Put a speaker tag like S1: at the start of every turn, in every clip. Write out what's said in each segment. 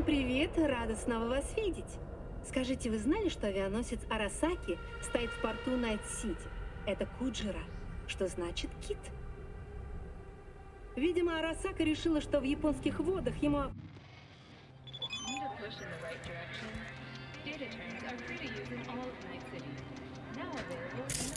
S1: Всем привет! Рада снова вас видеть! Скажите, вы знали, что авианосец Арасаки стоит в порту Найт-Сити? Это Куджира, что значит кит. Видимо, Арасака решила, что в японских водах ему...
S2: Now available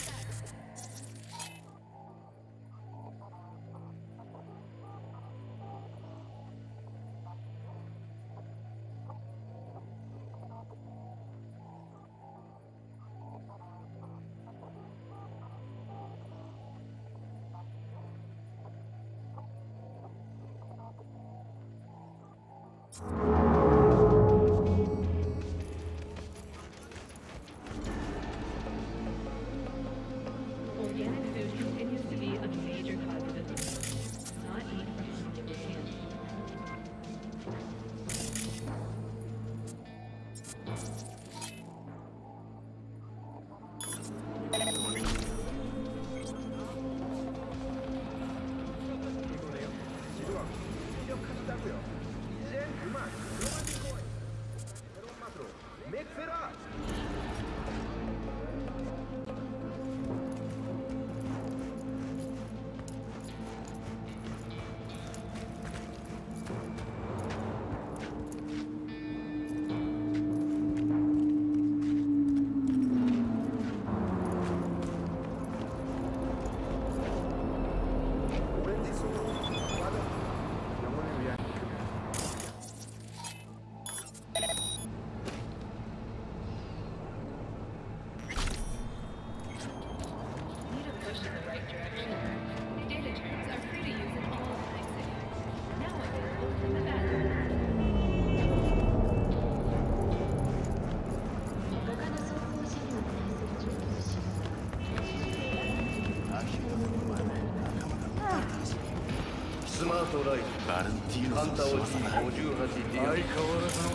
S3: の損失
S4: はさない
S3: 相変わらずの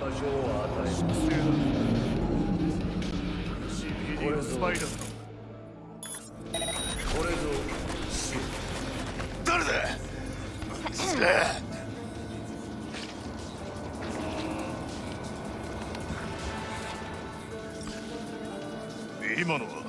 S4: 場所を与え
S3: これスパイだ
S4: これぞ
S3: 誰だ今のは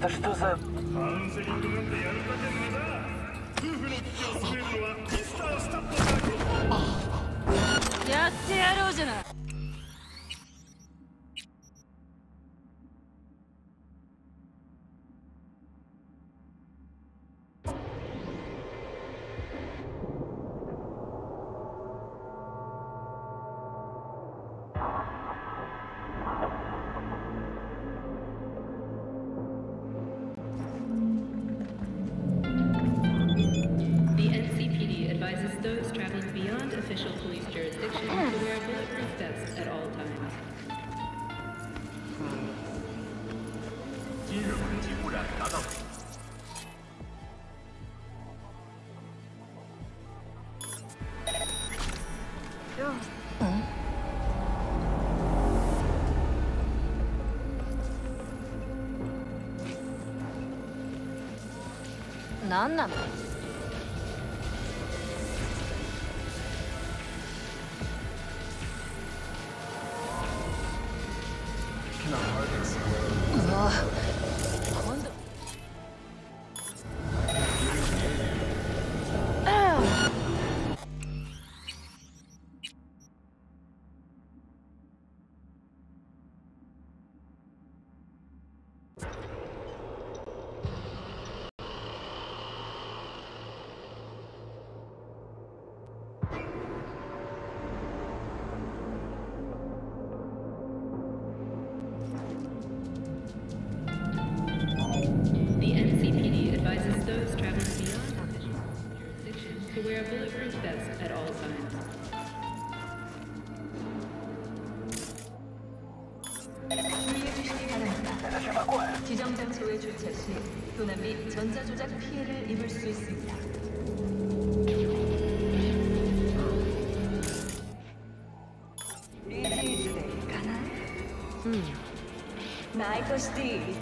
S4: Это что за...
S5: official police
S4: jurisdiction to wear bulletproof vests at all times.
S6: 何
S7: なの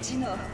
S8: 진호.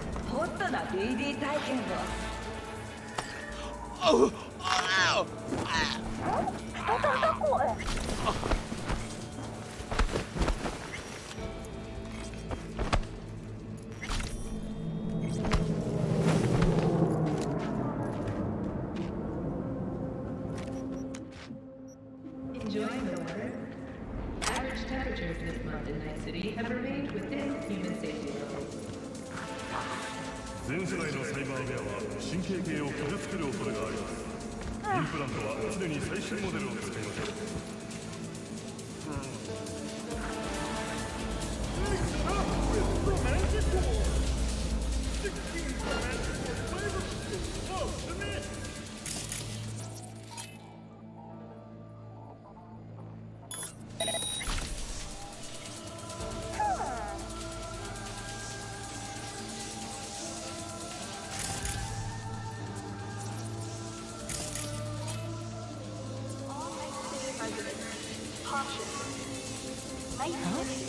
S8: はい、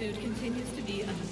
S4: food continues to be a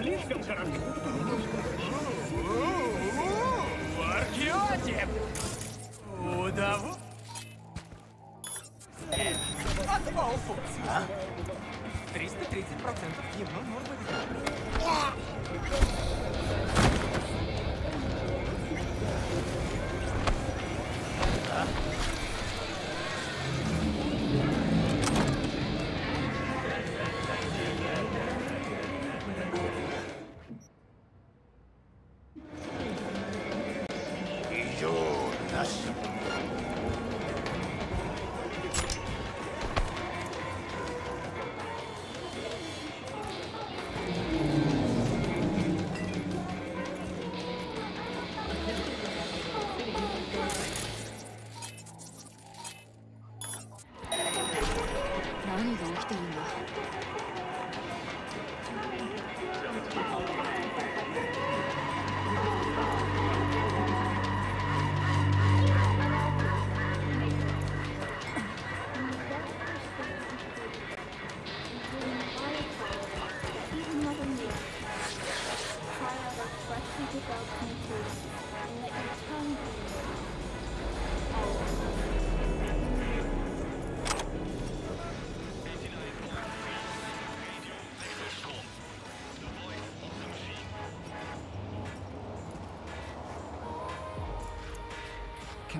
S9: Слишком хорошо.
S10: В Архиоте! Удов... Отвал фокуса. 330% дневной нормы.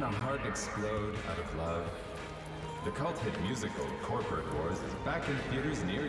S11: Can a heart explode out of love? The cult hit musical Corporate Wars is back in theaters near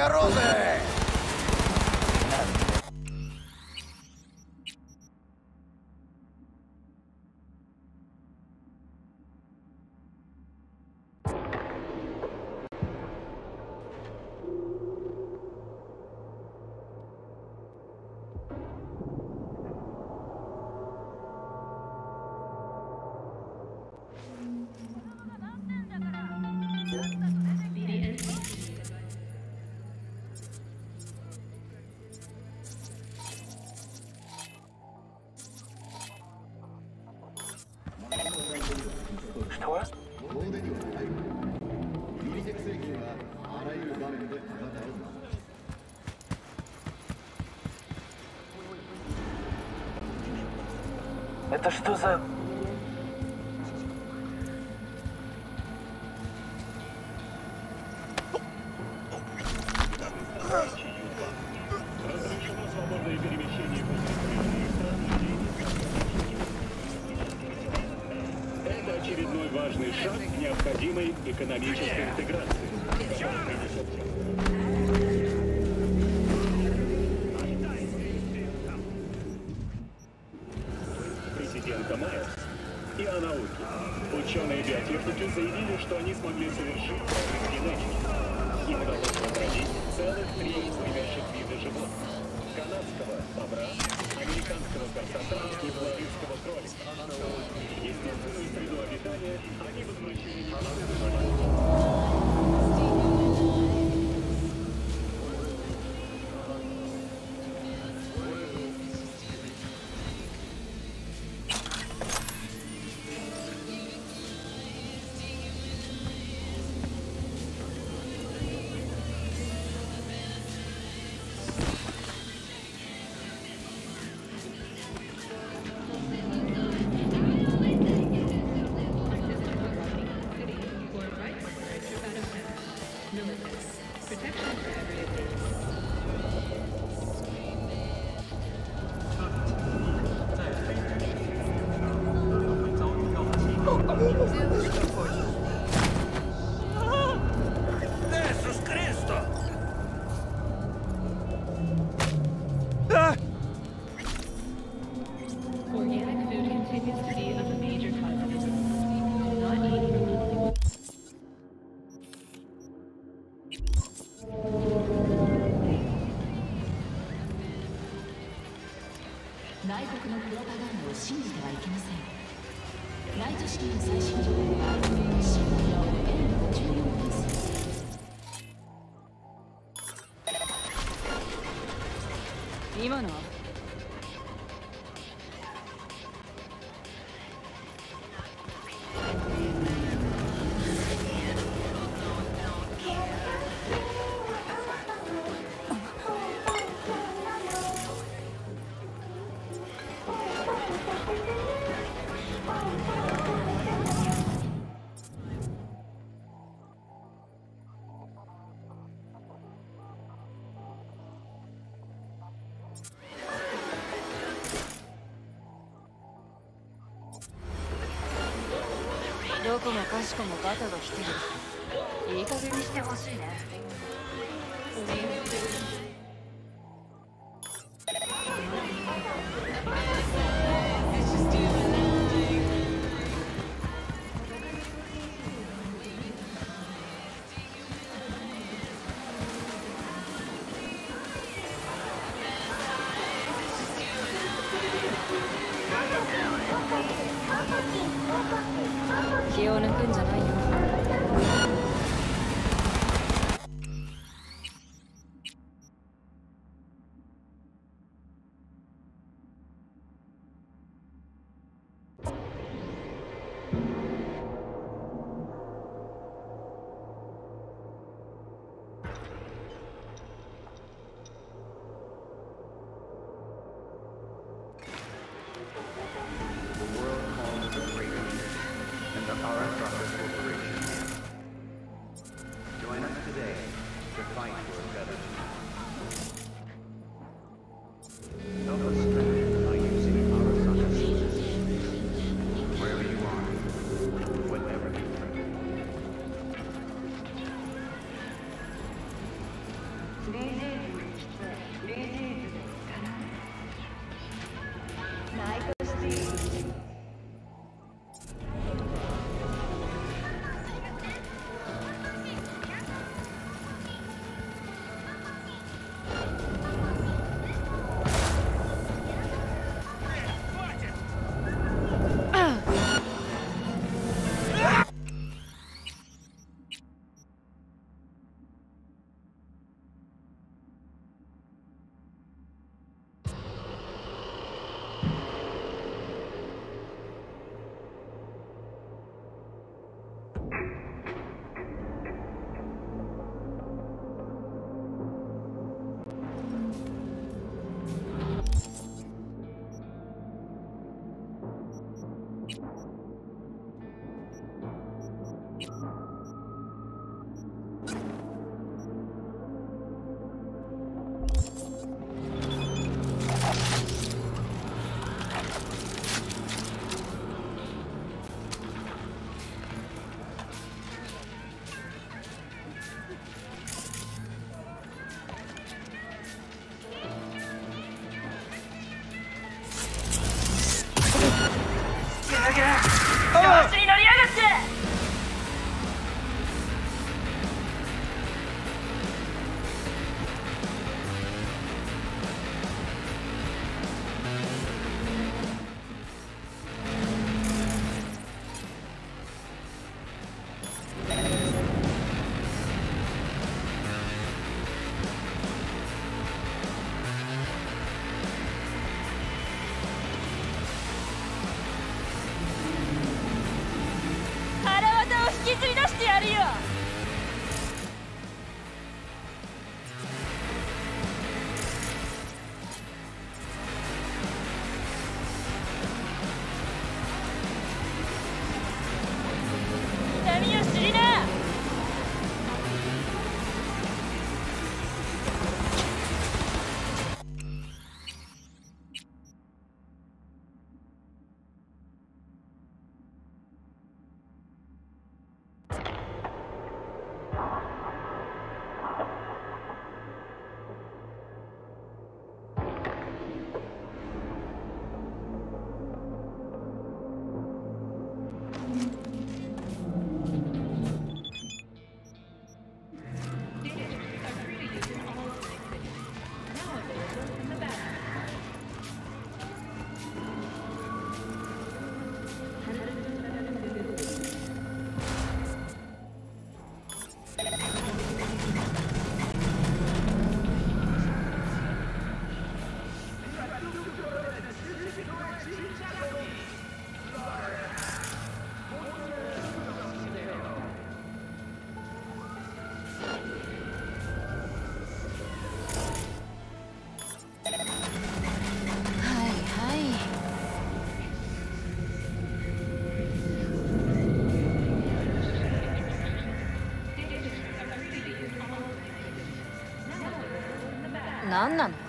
S12: Rosie!
S9: Это что за...
S13: 今のは？しくもバトが一人いい加減にしてほしいね。
S4: 何なの？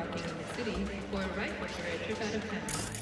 S10: walking in the city, or right when you're trip out of town.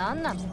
S4: 何なの？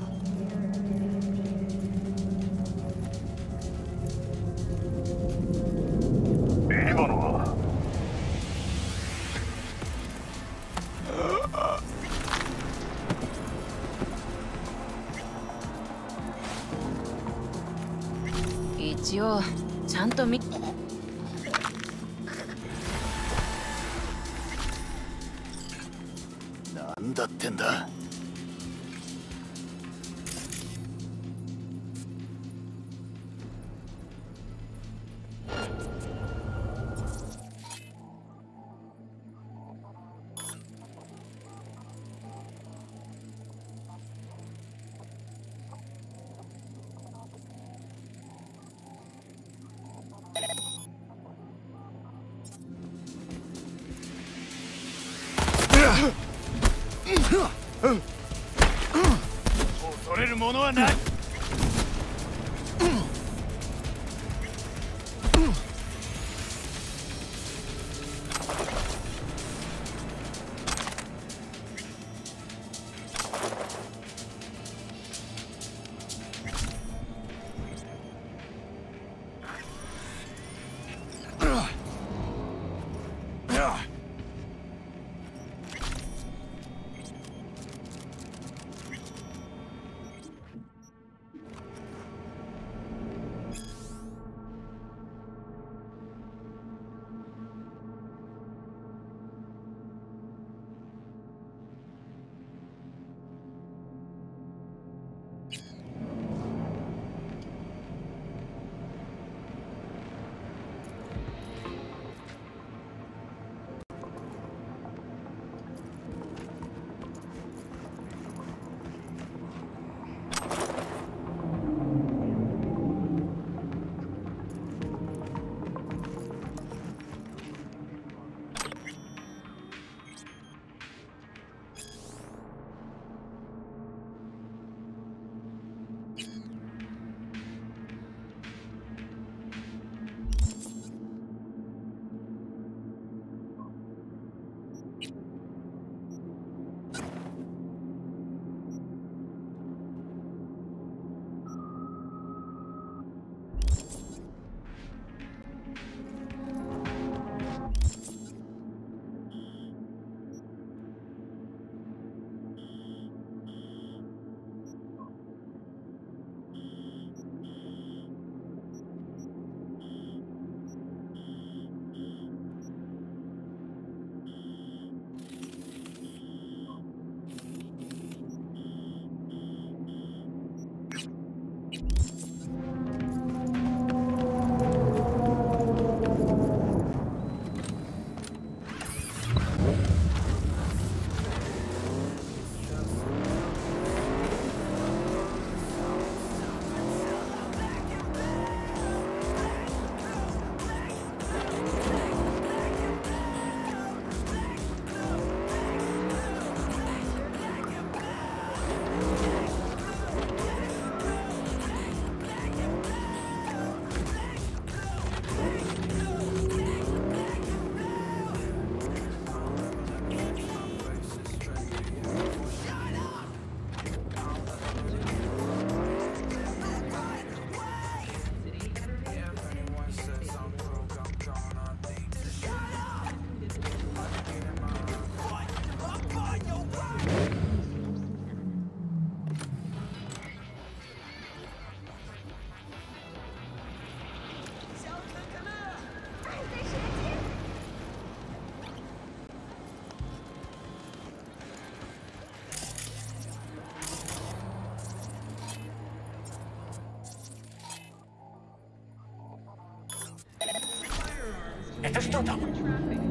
S7: Это что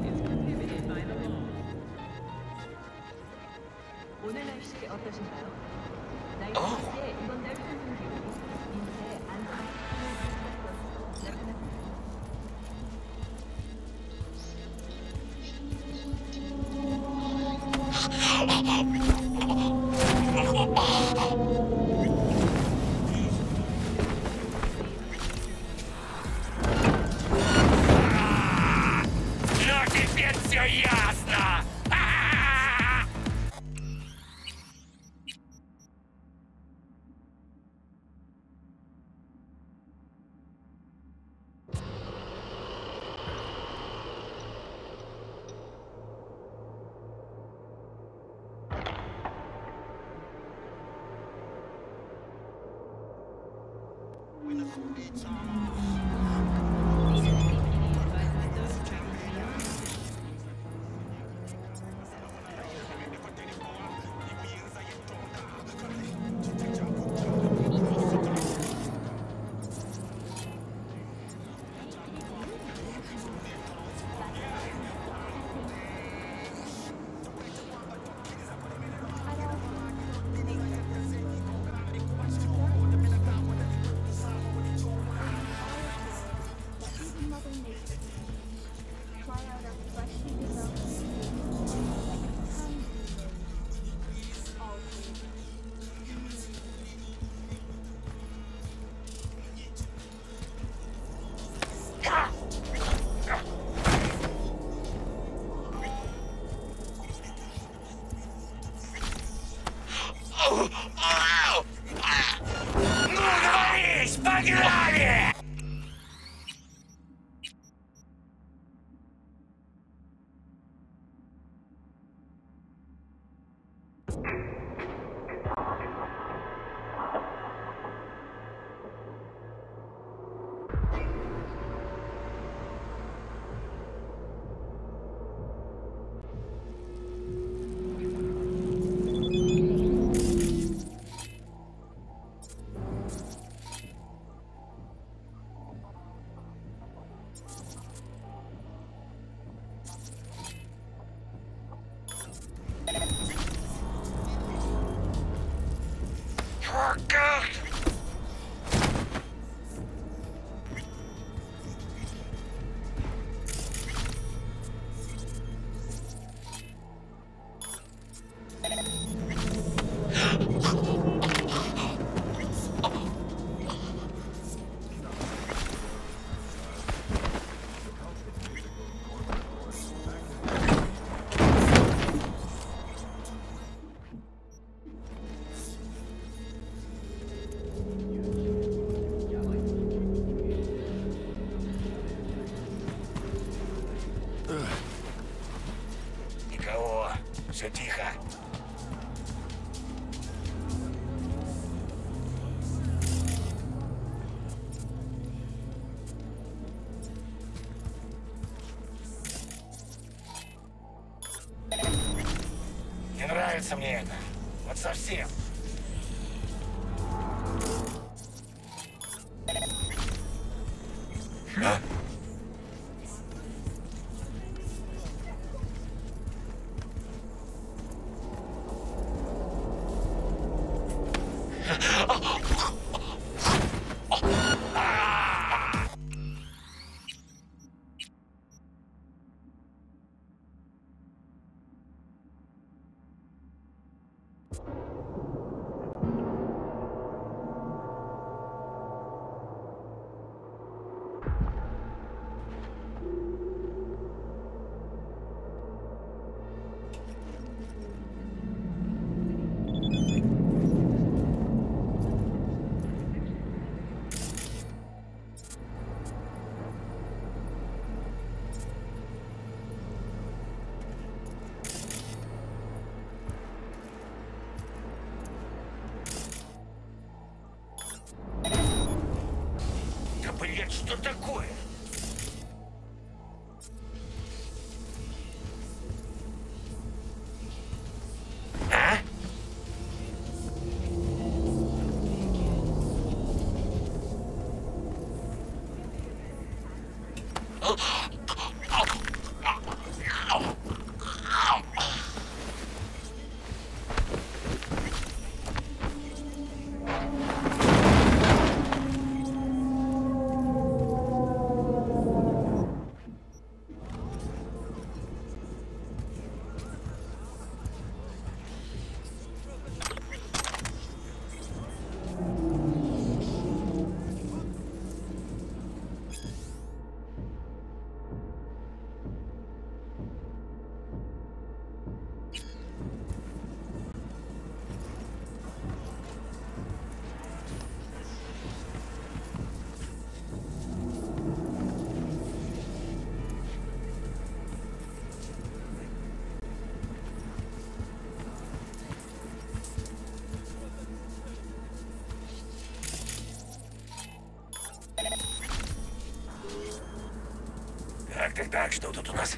S14: Так, что тут у нас?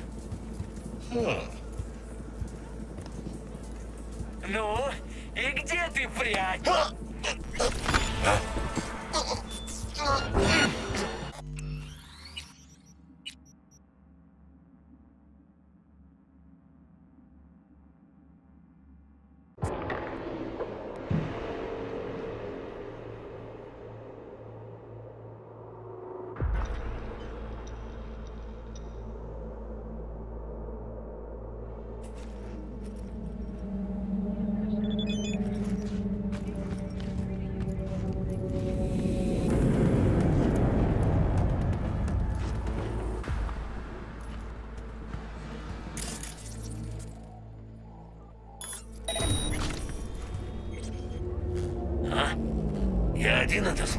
S14: Хм. Один это слышал.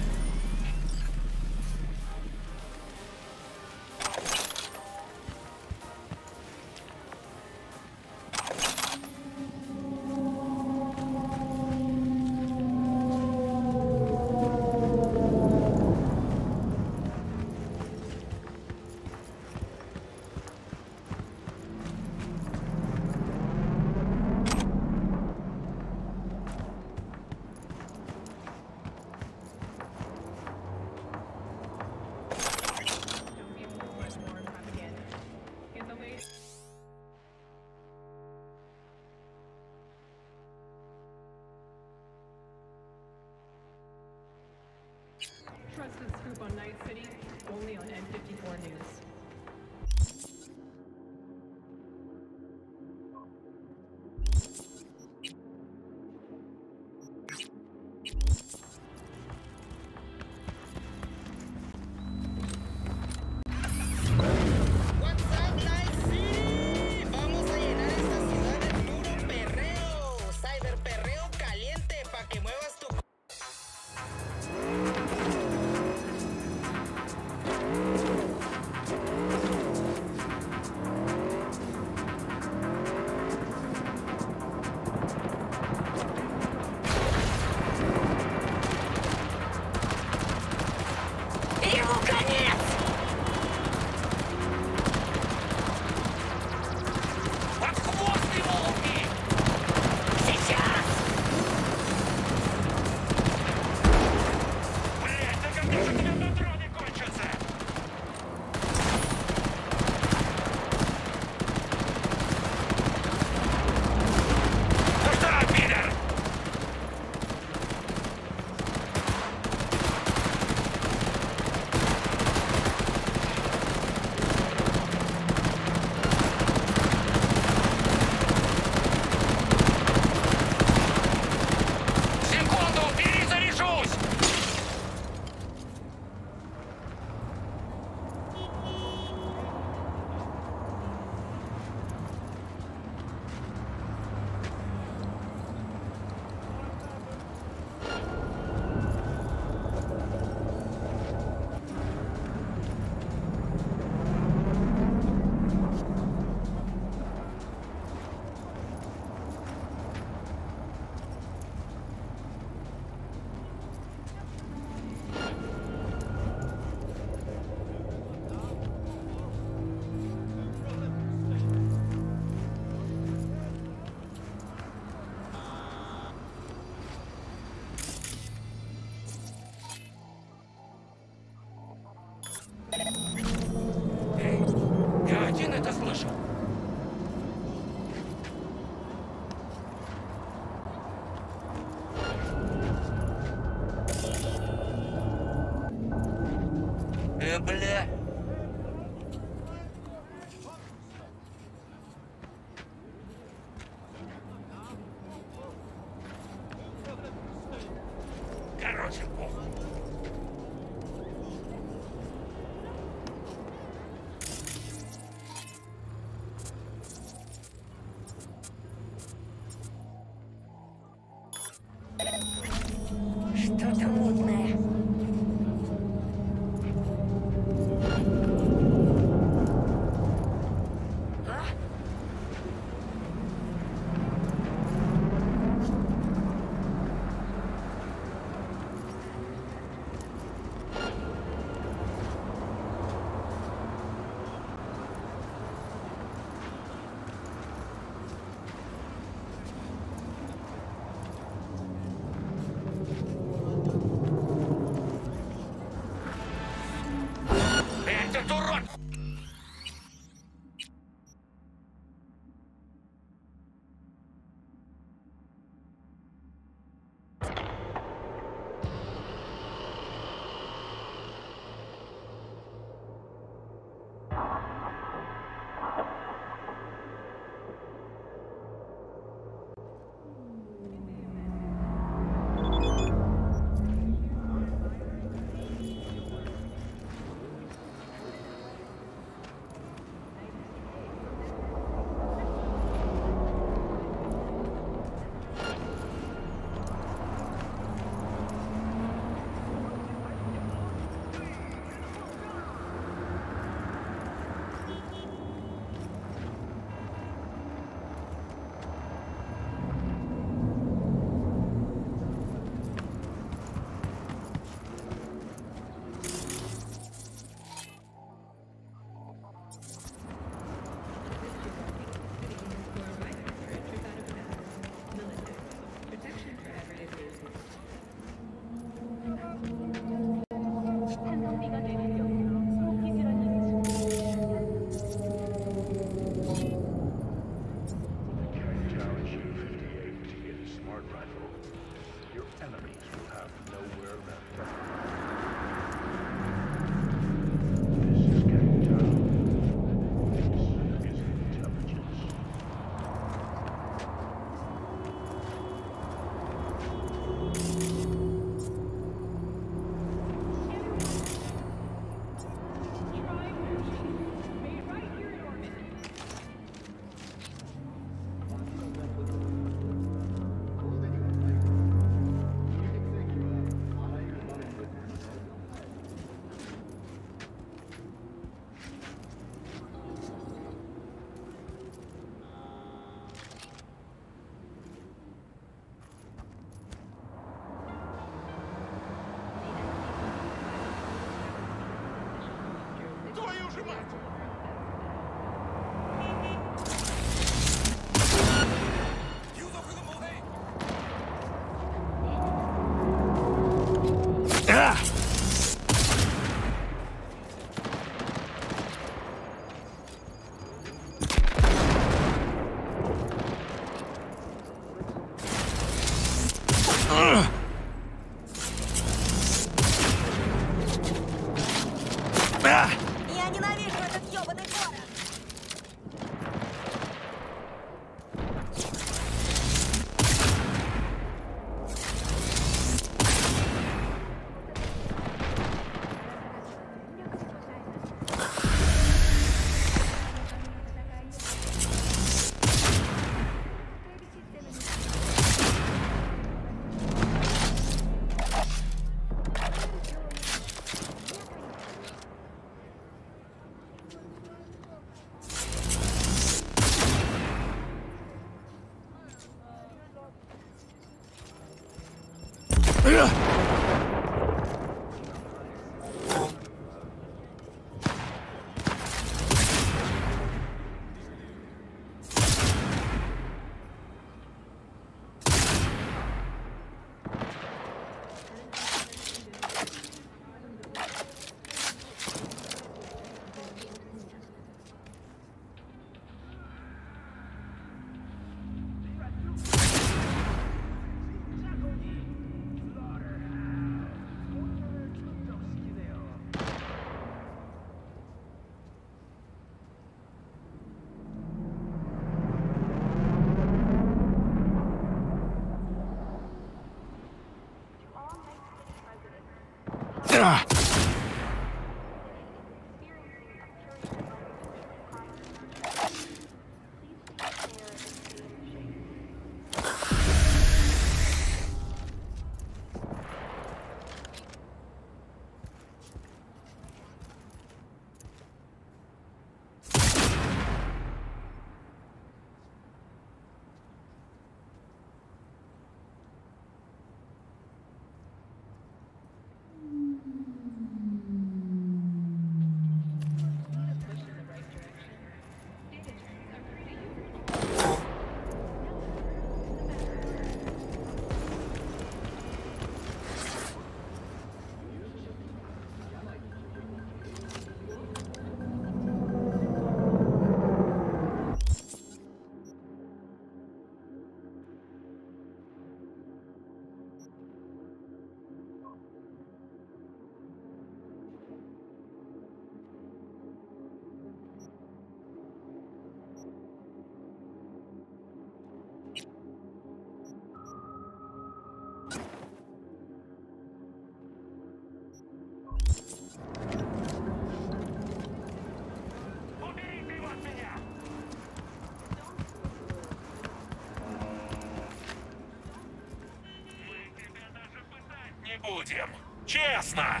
S15: Будем. Честно.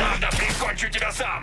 S15: Ладно, прикончу тебя сам.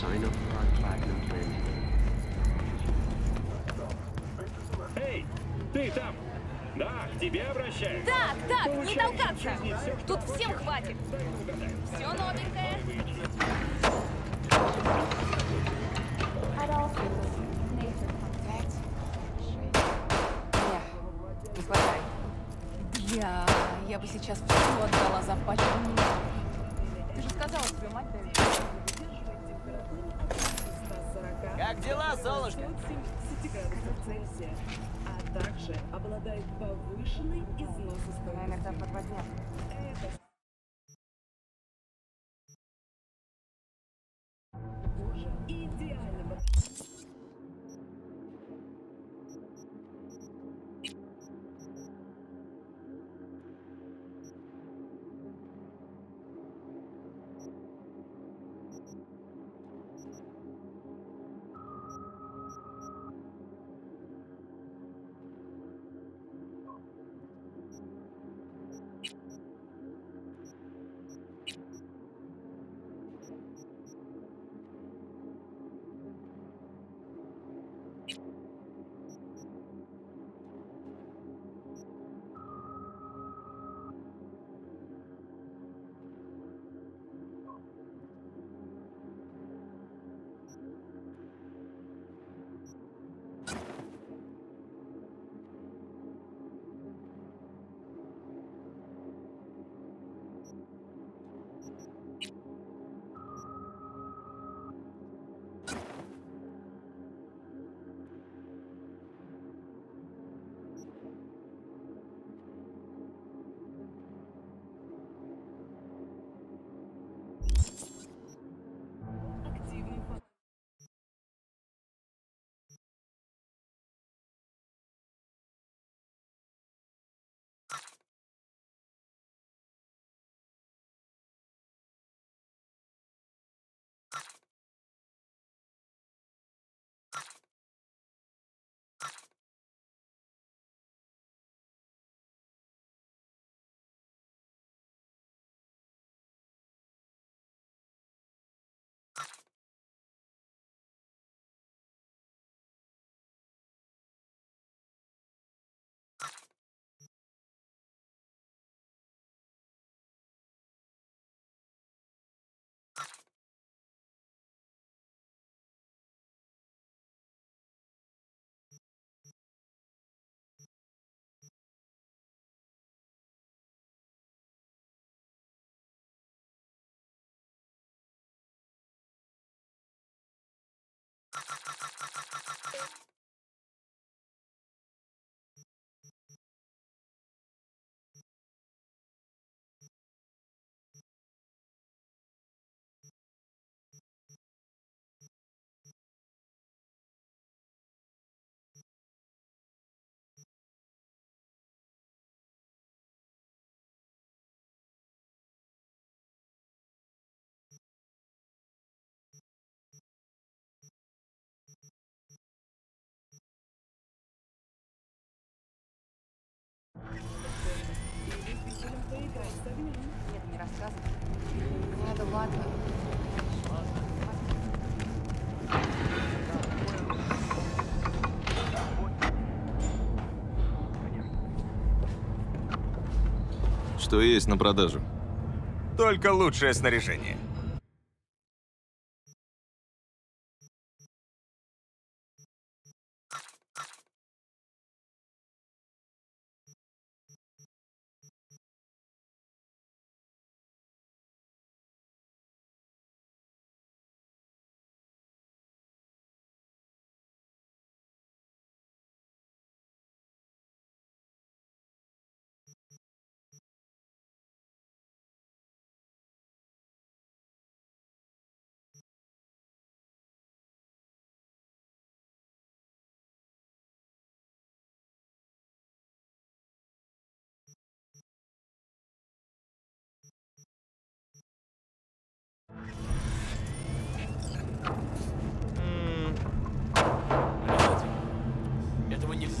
S16: Sign up for our platinum plan.
S9: Эй, ты там! Да, к тебе обращаюсь.
S17: Так, так, не толкаться. Тут всем хватит. Все новенькое.
S18: Цельсия, а также обладает повышенной износостойкостью.
S19: иногда подводняк.
S18: Это
S19: Нет, не рассказывай. Да ладно.
S20: Что есть на продажу?
S21: Только лучшее снаряжение.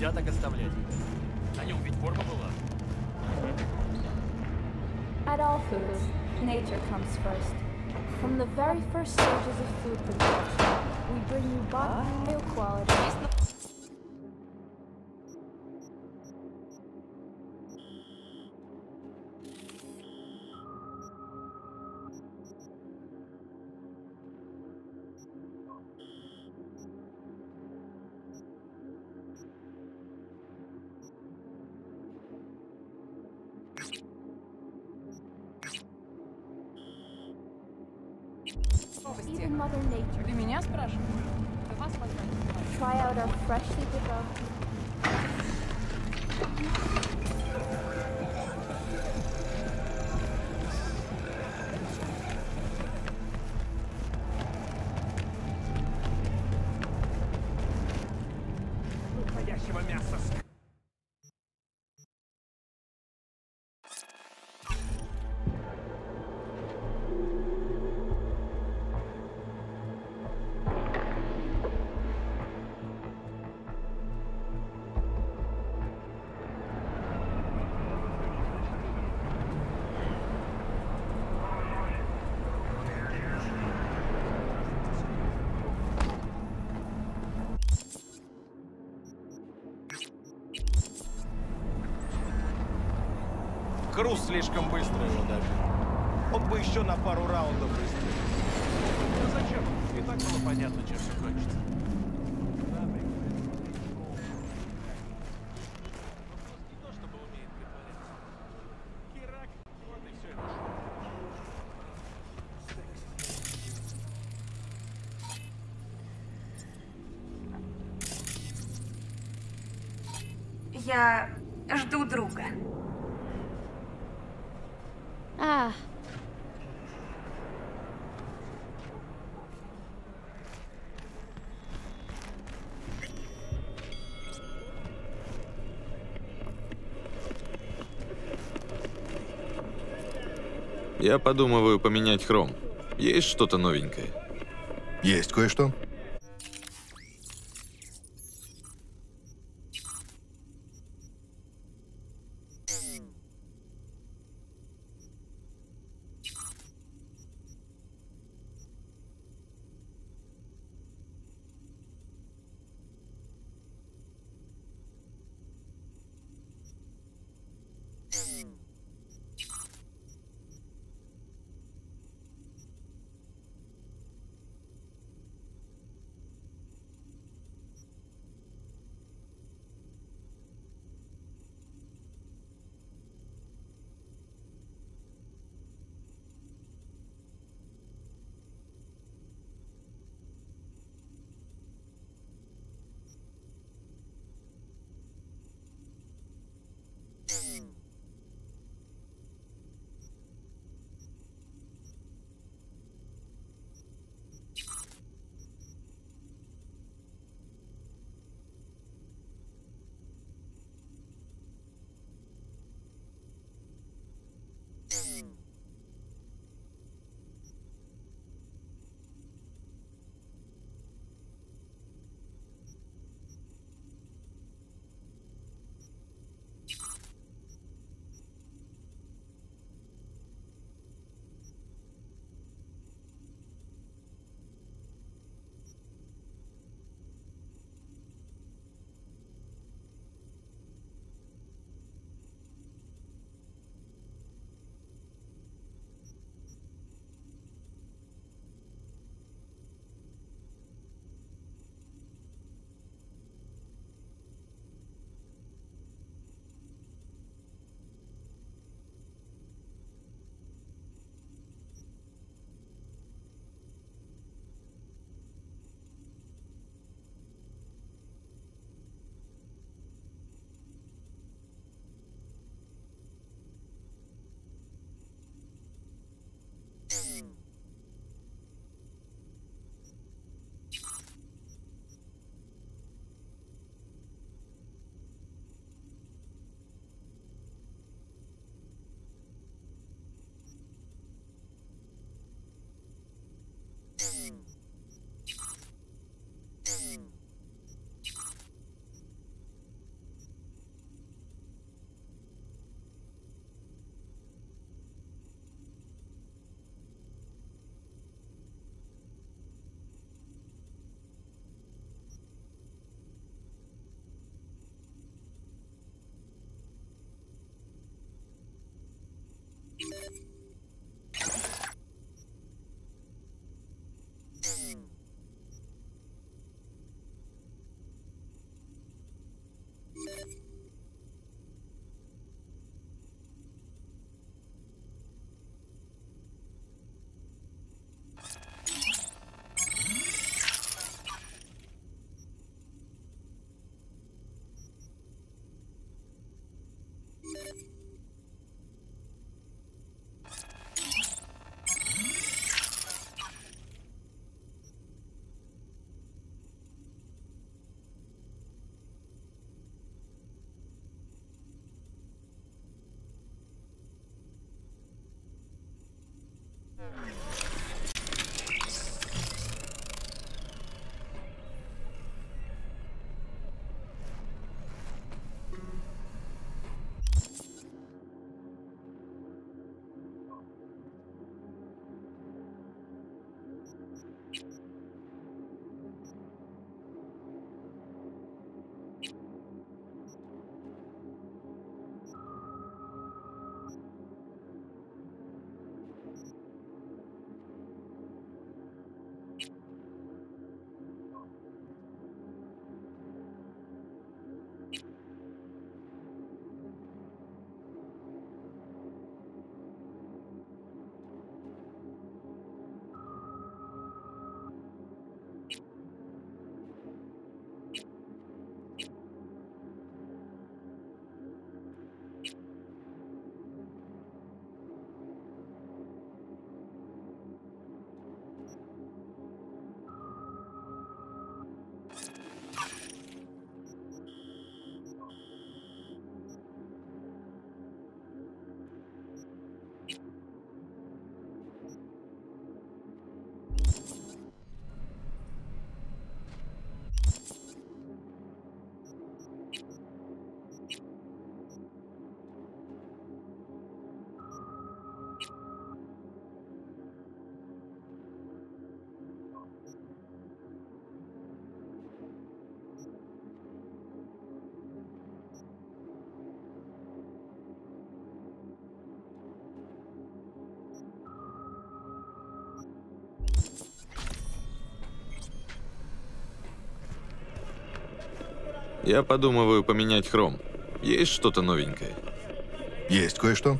S22: нельзя так оставлять. На нем ведь форма была.
S23: At all foods, nature comes first. From the very first stages of food production, we bring you bio-quality. Even
S21: Круз слишком быстро его добил. Он бы еще на пару раундов быстрее.
S22: Ну зачем? И так было понятно, чем все кончится.
S19: Я жду друга.
S20: Я подумываю поменять хром. Есть что-то новенькое?
S24: Есть кое-что.
S20: Я подумываю поменять хром. Есть что-то новенькое?
S24: Есть кое-что.